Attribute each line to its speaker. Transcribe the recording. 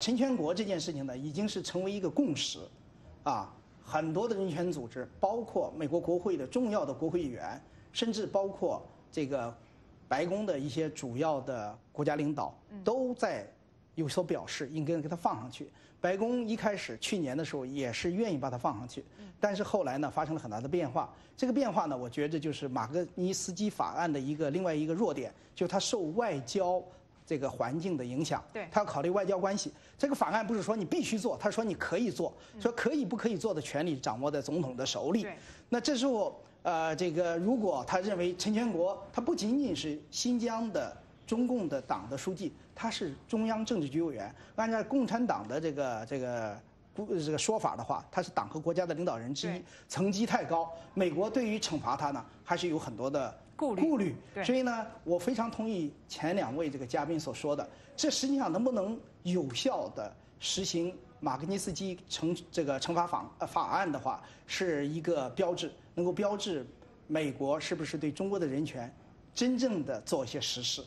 Speaker 1: 陈全国这件事情呢，已经是成为一个共识，啊，很多的人权组织，包括美国国会的重要的国会议员，甚至包括这个白宫的一些主要的国家领导，都在有所表示，应该给他放上去。白宫一开始去年的时候也是愿意把它放上去，但是后来呢，发生了很大的变化。这个变化呢，我觉着就是马格尼斯基法案的一个另外一个弱点，就是它受外交。这个环境的影响，
Speaker 2: 对，
Speaker 1: 他要考虑外交关系。这个法案不是说你必须做，他说你可以做，说可以不可以做的权利掌握在总统的手里。那这时候，呃，这个如果他认为陈全国他不仅仅是新疆的中共的党的书记，他是中央政治局委员，按照共产党的这个这个。这个说法的话，他是党和国家的领导人之一，层级太高。美国对于惩罚他呢，还是有很多的
Speaker 2: 顾虑。
Speaker 1: 顾虑。所以呢，我非常同意前两位这个嘉宾所说的，这实际上能不能有效的实行马格尼斯基惩这个惩罚法呃法案的话，是一个标志，能够标志美国是不是对中国的人权真正的做一些实事。